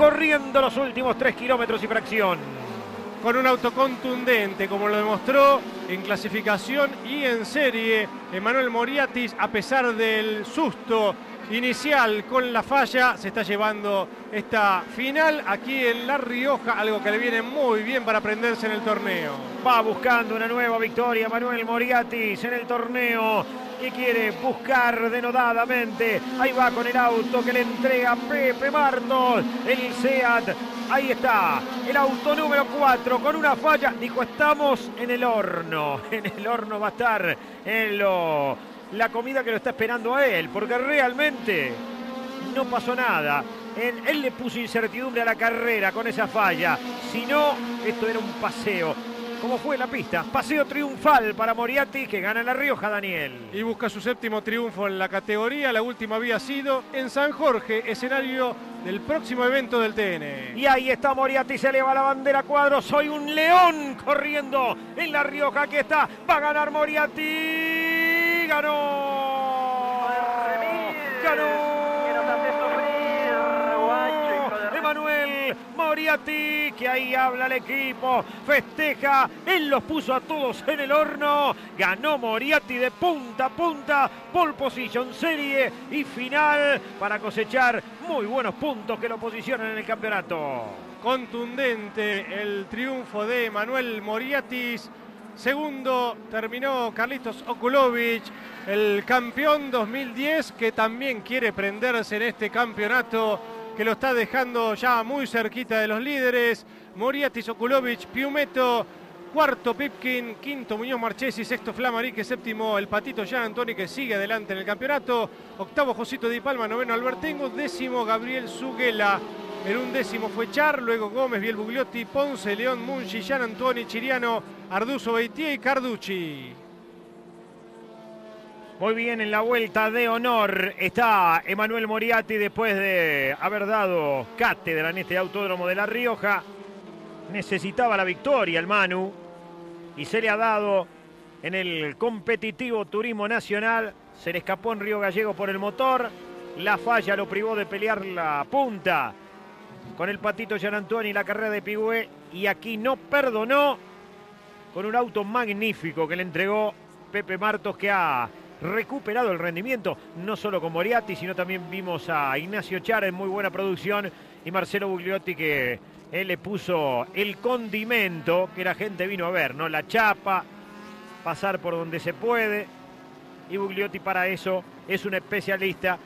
recorriendo los últimos tres kilómetros y fracción. Con un auto contundente, como lo demostró en clasificación y en serie, Emanuel Moriatis, a pesar del susto inicial con la falla, se está llevando esta final aquí en La Rioja, algo que le viene muy bien para aprenderse en el torneo. Va buscando una nueva victoria Manuel Moriatis en el torneo que quiere buscar denodadamente. Ahí va con el auto que le entrega Pepe Martos, el SEAT. Ahí está, el auto número 4 con una falla. Dijo, estamos en el horno. En el horno va a estar en lo, la comida que lo está esperando a él, porque realmente no pasó nada. él le puso incertidumbre a la carrera con esa falla. Si no, esto era un paseo. ¿Cómo fue la pista? Paseo triunfal para Moriarty que gana en La Rioja, Daniel. Y busca su séptimo triunfo en la categoría. La última había sido en San Jorge, escenario del próximo evento del TN. Y ahí está Moriarty, se eleva la bandera cuadro. Soy un león corriendo en La Rioja. Aquí está, va a ganar Moriarty. Ganó. Ganó. Emanuel Moriarty, que ahí habla el equipo, festeja, él los puso a todos en el horno, ganó Moriarty de punta a punta, pole position serie y final para cosechar muy buenos puntos que lo posicionan en el campeonato. Contundente el triunfo de Manuel Moriatis. Segundo terminó Carlitos Okulovic, el campeón 2010 que también quiere prenderse en este campeonato que lo está dejando ya muy cerquita de los líderes. Moriatis, Okulovic, Piumeto, cuarto Pipkin, quinto Muñoz Marchesi, sexto Flamarique, séptimo el Patito Jean Antoni que sigue adelante en el campeonato, octavo Josito Di Palma, noveno Albertengo, décimo Gabriel Zuguela. El undécimo fue Char, luego Gómez, Biel Bugliotti, Ponce, León, Munchi, Jean Antoni, Chiriano, Arduzo, Beitier y Carducci. Muy bien, en la vuelta de honor está Emanuel Moriati después de haber dado cátedra en este autódromo de La Rioja. Necesitaba la victoria el Manu y se le ha dado en el competitivo turismo nacional. Se le escapó en Río Gallego por el motor. La falla lo privó de pelear la punta con el patito Gian Antonio y la carrera de Pigüé. Y aquí no perdonó con un auto magnífico que le entregó Pepe Martos que ha recuperado el rendimiento, no solo con Moriarty, sino también vimos a Ignacio Chara en muy buena producción y Marcelo Bugliotti que él le puso el condimento que la gente vino a ver, ¿no? La chapa, pasar por donde se puede. Y Bugliotti para eso es un especialista